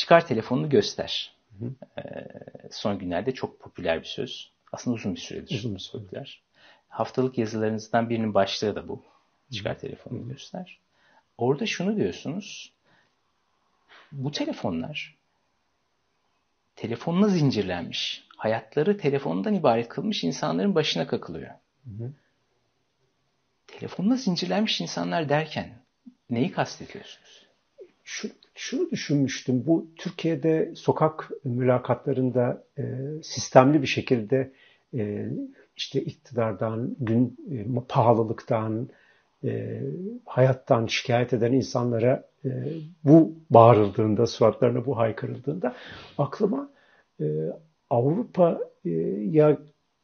çıkar telefonunu göster. Hı hı. E, son günlerde çok popüler bir söz. Aslında uzun bir süredir uzun bir popüler. Haftalık yazılarınızdan birinin başlığı da bu. Çıkar telefonunu göster. Orada şunu diyorsunuz. Bu telefonlar telefonuna zincirlenmiş, hayatları telefondan ibaret kılmış insanların başına kakılıyor. Hı hı. Telefonuna zincirlenmiş insanlar derken neyi kastediyorsunuz? Şu, şunu düşünmüştüm. Bu Türkiye'de sokak mülakatlarında e, sistemli bir şekilde e, işte iktidardan, gün e, pahalılıktan, e, hayattan şikayet eden insanlara e, bu bağırıldığında, suratlarına bu haykırıldığında aklıma e, Avrupa'ya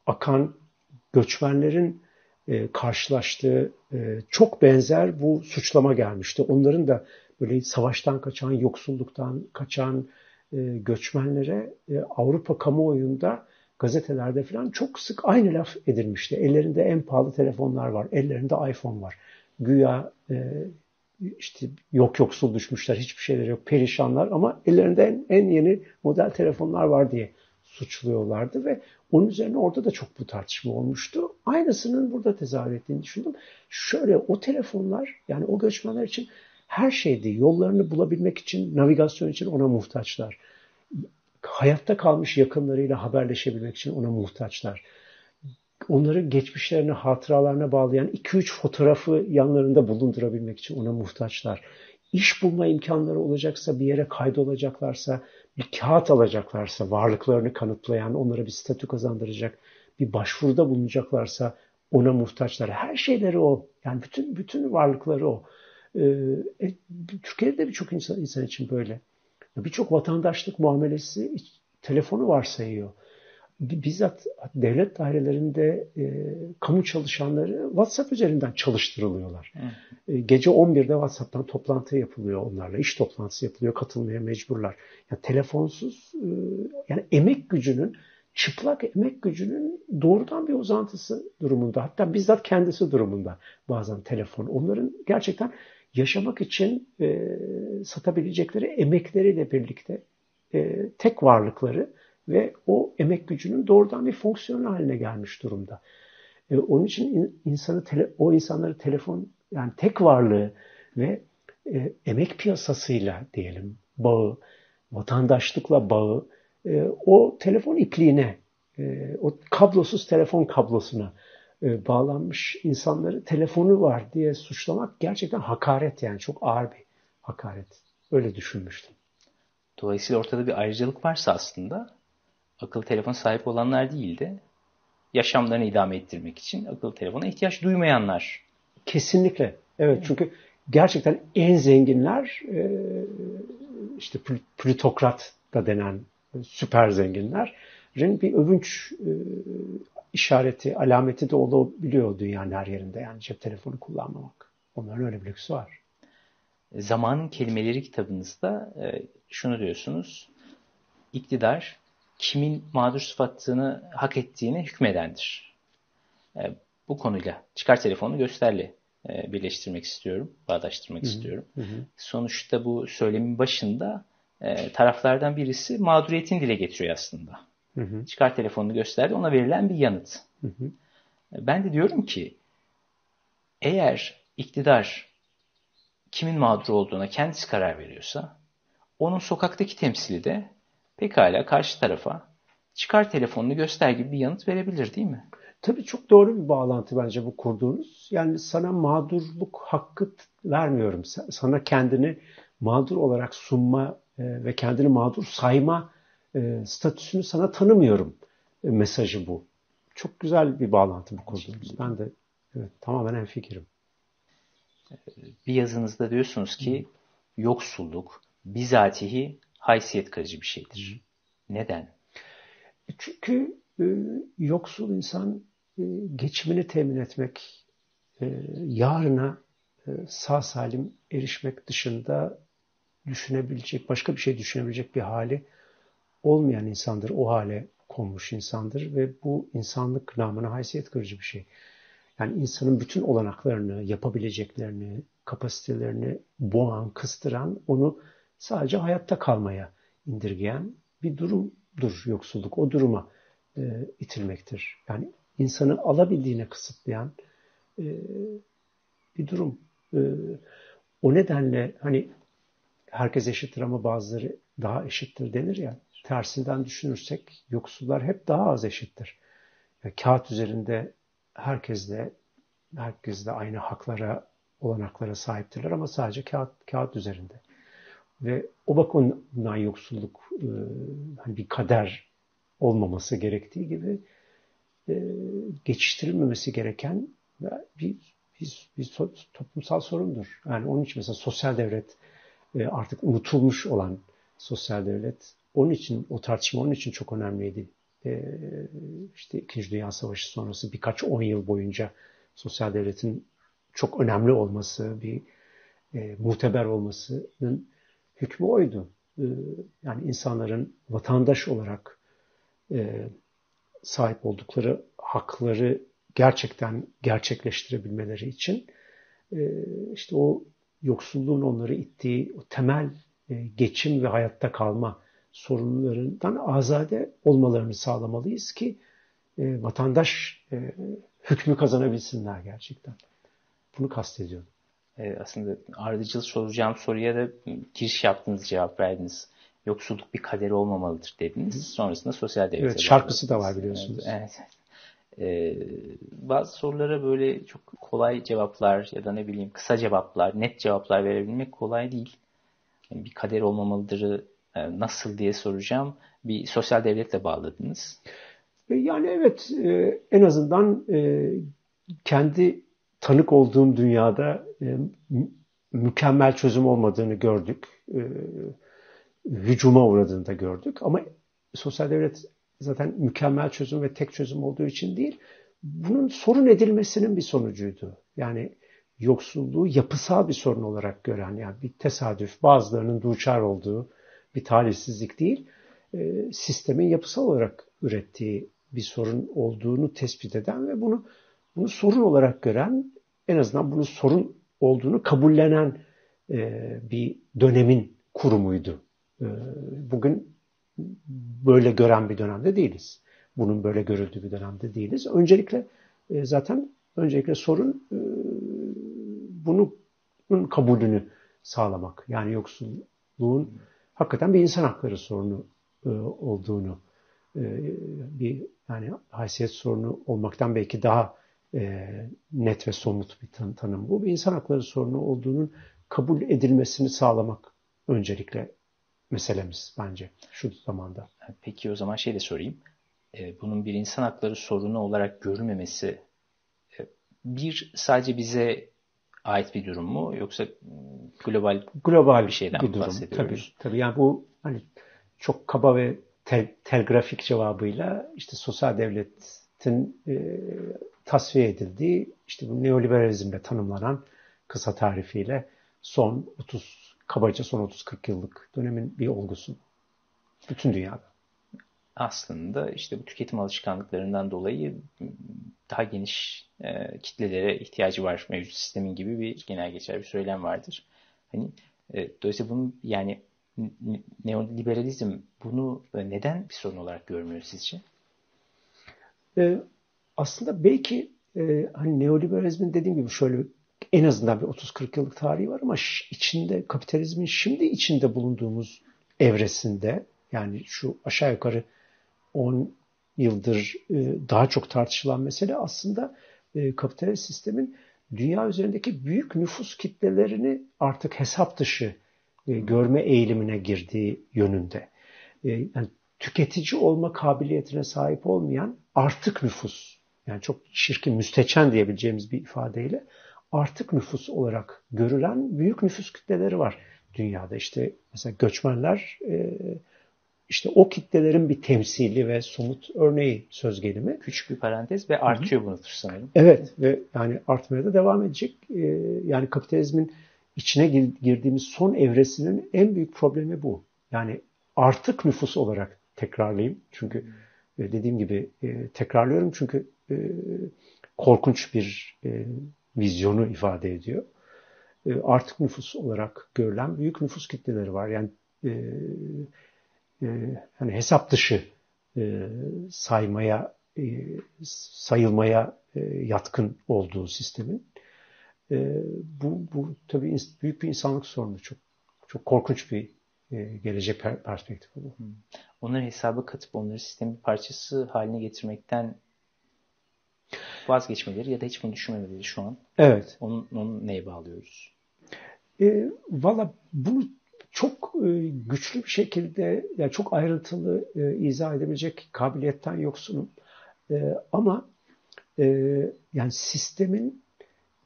akan göçmenlerin e, karşılaştığı e, çok benzer bu suçlama gelmişti. Onların da böyle savaştan kaçan, yoksulluktan kaçan e, göçmenlere e, Avrupa kamuoyunda gazetelerde falan çok sık aynı laf edilmişti. Ellerinde en pahalı telefonlar var, ellerinde iPhone var. Güya e, işte yok yoksul düşmüşler, hiçbir şeyleri yok, perişanlar ama ellerinde en, en yeni model telefonlar var diye suçluyorlardı ve onun üzerine orada da çok bu tartışma olmuştu. Aynısının burada tezahür ettiğini düşündüm. Şöyle o telefonlar yani o göçmenler için her şeydi. Yollarını bulabilmek için, navigasyon için ona muhtaçlar. Hayatta kalmış yakınlarıyla haberleşebilmek için ona muhtaçlar. Onları geçmişlerine, hatıralarına bağlayan 2-3 fotoğrafı yanlarında bulundurabilmek için ona muhtaçlar. İş bulma imkanları olacaksa, bir yere kaydolacaklarsa, bir kağıt alacaklarsa, varlıklarını kanıtlayan, onlara bir statü kazandıracak, bir başvuruda bulunacaklarsa ona muhtaçlar. Her şeyleri o. Yani bütün bütün varlıkları o. Ee, e, Türkiye'de birçok insan, insan için böyle. Birçok vatandaşlık muamelesi telefonu varsayıyor. Bizzat devlet dairelerinde e, kamu çalışanları WhatsApp üzerinden çalıştırılıyorlar. E, gece 11'de WhatsApp'tan toplantı yapılıyor onlarla. iş toplantısı yapılıyor, katılmaya mecburlar. Yani telefonsuz, e, yani emek gücünün, çıplak emek gücünün doğrudan bir uzantısı durumunda. Hatta bizzat kendisi durumunda bazen telefon. Onların gerçekten yaşamak için e, satabilecekleri emekleriyle birlikte e, tek varlıkları ve o emek gücünün doğrudan bir fonksiyon haline gelmiş durumda. E, onun için insanı tele, o insanları telefon yani tek varlığı ve e, emek piyasasıyla diyelim bağı, vatandaşlıkla bağı e, o telefon ipliğine, e, o kablosuz telefon kablosuna e, bağlanmış insanları telefonu var diye suçlamak gerçekten hakaret yani çok ağır bir hakaret. Öyle düşünmüştüm. Dolayısıyla ortada bir ayrıcalık varsa aslında akıllı telefon sahip olanlar değil de yaşamlarını idame ettirmek için akıllı telefona ihtiyaç duymayanlar. Kesinlikle. Evet çünkü gerçekten en zenginler e, işte plutokrat da denen süper zenginlerin bir övünç e, işareti, alameti de olabiliyor dünyanın her yerinde. Yani cep telefonu kullanmamak. Onların öyle bir lüksü var. Zamanın Kelimeleri kitabınızda e, şunu diyorsunuz. İktidar kimin mağdur sıfattığını hak ettiğini hükmedendir. E, bu konuyla çıkar telefonu gösterli e, birleştirmek istiyorum, bağdaştırmak hı hı. istiyorum. Hı hı. Sonuçta bu söylemin başında taraflardan birisi mağduriyetini dile getiriyor aslında. Hı hı. Çıkar telefonunu gösterdi. Ona verilen bir yanıt. Hı hı. Ben de diyorum ki eğer iktidar kimin mağdur olduğuna kendisi karar veriyorsa onun sokaktaki temsili de pekala karşı tarafa çıkar telefonunu göster gibi bir yanıt verebilir değil mi? Tabii çok doğru bir bağlantı bence bu kurduğunuz. Yani sana mağdurluk hakkı vermiyorum. Sana kendini mağdur olarak sunma e, ve kendini mağdur sayma e, statüsünü sana tanımıyorum e, mesajı bu. Çok güzel bir bağlantı bu kurduğunuz. Ben de evet, tamamen en fikrim. Bir yazınızda diyorsunuz ki yoksulluk bizatihi haysiyet kırıcı bir şeydir. Neden? Çünkü e, yoksul insan e, geçimini temin etmek, e, yarına e, sağ salim erişmek dışında düşünebilecek, başka bir şey düşünebilecek bir hali olmayan insandır, o hale konmuş insandır ve bu insanlık namına haysiyet kırıcı bir şey. Yani insanın bütün olanaklarını, yapabileceklerini, kapasitelerini boğan, kıstıran, onu sadece hayatta kalmaya indirgeyen bir durumdur yoksulluk. O duruma e, itilmektir. Yani insanı alabildiğine kısıtlayan e, bir durum. E, o nedenle hani herkes eşittir ama bazıları daha eşittir denir ya. Tersinden düşünürsek yoksullar hep daha az eşittir. Kağıt üzerinde herkesle herkesle aynı haklara, olanaklara sahiptirler ama sadece kağıt, kağıt üzerinde. Ve o bakımdan yoksulluk e, hani bir kader olmaması gerektiği gibi e, geçiştirilmemesi gereken bir, bir, bir toplumsal sorundur. Yani onun için mesela sosyal devlet e, artık unutulmuş olan sosyal devlet onun için o tartışma onun için çok önemliydi. E, işte İkinci Dünya Savaşı sonrası birkaç on yıl boyunca sosyal devletin çok önemli olması, bir e, muteber olmasının hükmü oydu. E, yani insanların vatandaş olarak e, sahip oldukları hakları gerçekten gerçekleştirebilmeleri için e, işte o yoksulluğun onları ittiği o temel e, geçim ve hayatta kalma sorunlarından azade olmalarını sağlamalıyız ki e, vatandaş e, hükmü kazanabilsinler gerçekten. Bunu kastediyorum. E, aslında ardıcıl soracağım soruya da giriş yaptınız, cevap verdiniz. Yoksulluk bir kaderi olmamalıdır dediniz. Sonrasında sosyal devlet. Evet, şarkısı da var biliyorsunuz. Evet. Ee, bazı sorulara böyle çok kolay cevaplar ya da ne bileyim kısa cevaplar, net cevaplar verebilmek kolay değil. Yani bir kader olmamalıdır e, nasıl diye soracağım. Bir sosyal devletle bağladınız. E, yani evet e, en azından e, kendi tanık olduğum dünyada mükemmel çözüm olmadığını gördük. Hücuma uğradığını da gördük. Ama sosyal devlet zaten mükemmel çözüm ve tek çözüm olduğu için değil, bunun sorun edilmesinin bir sonucuydu. Yani yoksulluğu yapısal bir sorun olarak gören, yani bir tesadüf, bazılarının duçar olduğu bir talihsizlik değil, sistemin yapısal olarak ürettiği bir sorun olduğunu tespit eden ve bunu bunu sorun olarak gören, en azından bunu sorun olduğunu kabullenen e, bir dönemin kurumuydu. E, bugün böyle gören bir dönemde değiliz. Bunun böyle görüldüğü bir dönemde değiliz. Öncelikle e, zaten öncelikle sorun e, bunu bunun kabulünü sağlamak. Yani yoksulluğun hakikaten bir insan hakları sorunu e, olduğunu e, bir yani haysiyet sorunu olmaktan belki daha e, net ve somut bir tan tanım bu. Bir insan hakları sorunu olduğunun kabul edilmesini sağlamak öncelikle meselemiz bence şu zamanda. Peki o zaman şey de sorayım. Bunun bir insan hakları sorunu olarak görülmemesi bir sadece bize ait bir durum mu yoksa global global bir şeyden bir durum. bahsediyoruz? Tabii, tabii yani bu hani çok kaba ve tel, telgrafik cevabıyla işte sosyal devletin e, tasfiye edildiği işte bu neoliberalizmle tanımlanan kısa tarifiyle son 30 kabaca son 30-40 yıllık dönemin bir olgusu. Bütün dünyada. Aslında işte bu tüketim alışkanlıklarından dolayı daha geniş e, kitlelere ihtiyacı var mevcut sistemin gibi bir genel geçer bir söylem vardır. Hani e, dolayısıyla bunun yani neoliberalizm bunu neden bir sorun olarak görmüyor sizce? Ee, aslında belki e, hani neoliberalizmin dediğim gibi şöyle en azından bir 30-40 yıllık tarihi var ama içinde kapitalizmin şimdi içinde bulunduğumuz evresinde yani şu aşağı yukarı 10 yıldır e, daha çok tartışılan mesele aslında e, kapitalist sistemin dünya üzerindeki büyük nüfus kitlelerini artık hesap dışı e, görme eğilimine girdiği yönünde. Yani tüketici olma kabiliyetine sahip olmayan artık nüfus, yani çok şirkin, müsteçen diyebileceğimiz bir ifadeyle artık nüfus olarak görülen büyük nüfus kütleleri var dünyada. İşte mesela göçmenler işte o kitlelerin bir temsili ve somut örneği söz gelimi. Küçük bir parantez ve artıyor bunu sanırım. Evet ve yani artmaya da devam edecek. Yani kapitalizmin içine girdiğimiz son evresinin en büyük problemi bu. Yani artık nüfus olarak tekrarlayayım. Çünkü e, dediğim gibi e, tekrarlıyorum çünkü e, korkunç bir vizyonu ifade ediyor. Artık nüfus olarak görülen büyük nüfus kitleleri var. Yani hani hesap dışı e, saymaya e, sayılmaya e, yatkın olduğu sistemin bu, bu tabii büyük bir insanlık sorunu çok çok korkunç bir gelecek per perspektifi bu. Onları hesaba katıp onları sistemin bir parçası haline getirmekten vazgeçmeleri ya da hiç bunu düşünmemeleri şu an. Evet. Onun, onu neye bağlıyoruz? E, Valla bunu çok e, güçlü bir şekilde, yani çok ayrıntılı e, izah edebilecek kabiliyetten yoksunum. E, ama e, yani sistemin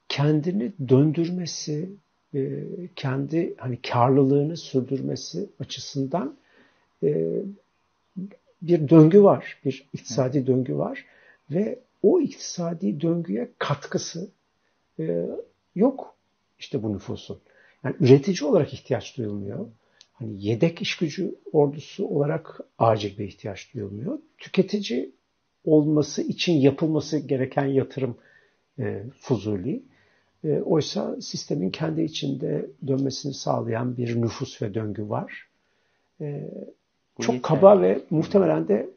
kendini döndürmesi, e, kendi hani karlılığını sürdürmesi açısından e, bir döngü var, bir iktisadi döngü var ve o iktisadi döngüye katkısı e, yok işte bu nüfusun. Yani üretici olarak ihtiyaç duyulmuyor. Hani yedek iş gücü ordusu olarak acil bir ihtiyaç duyulmuyor. Tüketici olması için yapılması gereken yatırım e, fuzuli. E, oysa sistemin kendi içinde dönmesini sağlayan bir nüfus ve döngü var. E, çok yeter. kaba ve muhtemelen de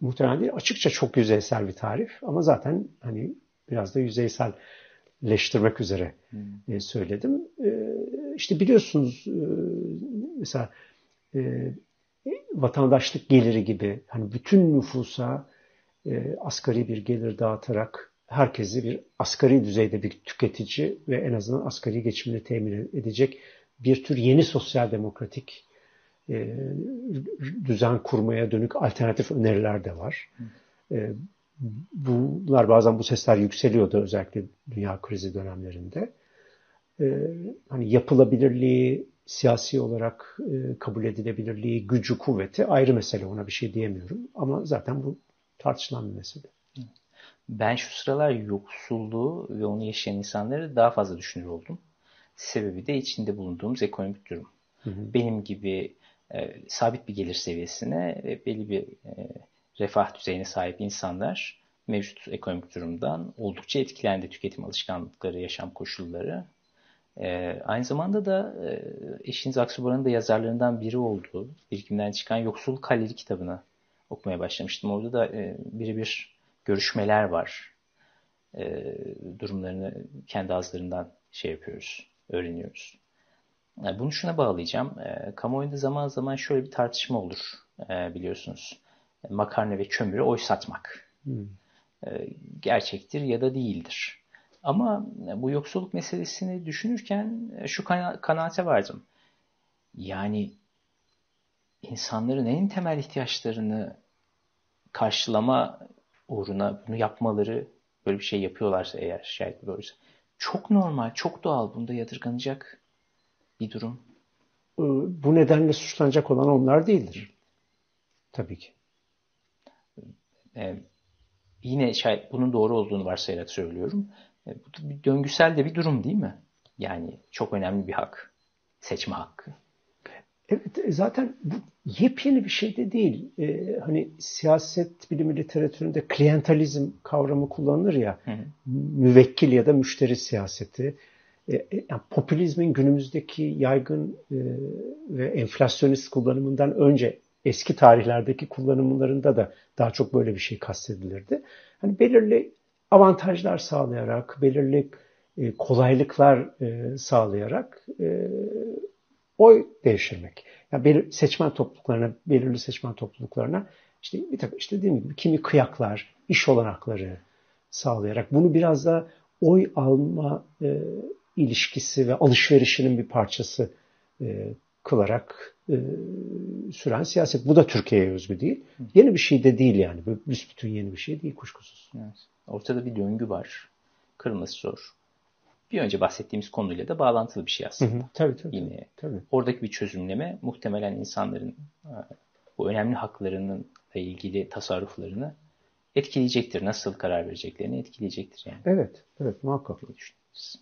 muhtemelen değil açıkça çok yüzeysel bir tarif ama zaten hani biraz da yüzeyselleştirmek üzere hmm. e, söyledim. E, işte biliyorsunuz e, mesela e, vatandaşlık geliri gibi hani bütün nüfusa e, asgari bir gelir dağıtarak herkesi bir asgari düzeyde bir tüketici ve en azından asgari geçimini temin edecek bir tür yeni sosyal demokratik e, düzen kurmaya dönük alternatif öneriler de var. E, bunlar bazen bu sesler yükseliyordu özellikle dünya krizi dönemlerinde. E, hani yapılabilirliği, siyasi olarak e, kabul edilebilirliği, gücü, kuvveti ayrı mesele ona bir şey diyemiyorum. Ama zaten bu tartışılan bir mesele. Ben şu sıralar yoksulluğu ve onu yaşayan insanları daha fazla düşünür oldum. Sebebi de içinde bulunduğumuz ekonomik durum. Hı hı. Benim gibi e, sabit bir gelir seviyesine ve belli bir e, refah düzeyine sahip insanlar mevcut ekonomik durumdan oldukça etkilendi tüketim alışkanlıkları, yaşam koşulları. E, aynı zamanda da e, eşiniz Aksubar'ın da yazarlarından biri olduğu birikimden çıkan Yoksulluk Halleri kitabını okumaya başlamıştım. Orada da e, birebir görüşmeler var. E, durumlarını kendi ağızlarından şey yapıyoruz, öğreniyoruz. Yani bunu şuna bağlayacağım. E, kamuoyunda zaman zaman şöyle bir tartışma olur e, biliyorsunuz. Makarna ve kömürü oy satmak. Hmm. E, gerçektir ya da değildir. Ama bu yoksulluk meselesini düşünürken e, şu kana kanaate vardım. Yani insanların en temel ihtiyaçlarını karşılama uğruna bunu yapmaları böyle bir şey yapıyorlarsa eğer şayet böyleyse çok normal, çok doğal bunda yadırganacak bir durum. Ee, bu nedenle suçlanacak olan onlar değildir. Tabii ki. Ee, yine şayet bunun doğru olduğunu varsayarak söylüyorum. Ee, bu bir döngüsel de bir durum değil mi? Yani çok önemli bir hak. Seçme hakkı. Evet e, zaten bu yepyeni bir şey de değil. Ee, hani siyaset bilimi literatüründe klientalizm kavramı kullanılır ya. Hı hı. Müvekkil ya da müşteri siyaseti. Ee, e, yani popülizmin günümüzdeki yaygın e, ve enflasyonist kullanımından önce eski tarihlerdeki kullanımlarında da daha çok böyle bir şey kastedilirdi. Hani belirli avantajlar sağlayarak, belirli e, kolaylıklar e, sağlayarak e, oy devşirmek. Yani belir, seçmen topluluklarına, belirli seçmen topluluklarına işte bir takım işte dediğim gibi kimi kıyaklar, iş olanakları sağlayarak bunu biraz da oy alma e, ilişkisi ve alışverişinin bir parçası e, kılarak e, süren siyaset. Bu da Türkiye'ye özgü değil. Yeni bir şey de değil yani. Büsbütün yeni bir şey değil kuşkusuz. Evet. Ortada bir döngü var. Kırılması zor bir önce bahsettiğimiz konuyla da bağlantılı bir şey aslında. Hı hı, tabii tabii. Yine tabii. oradaki bir çözümleme muhtemelen insanların e, bu önemli haklarının ilgili tasarruflarını etkileyecektir. Nasıl karar vereceklerini etkileyecektir yani. Evet, evet muhakkak. Düşünüyoruz.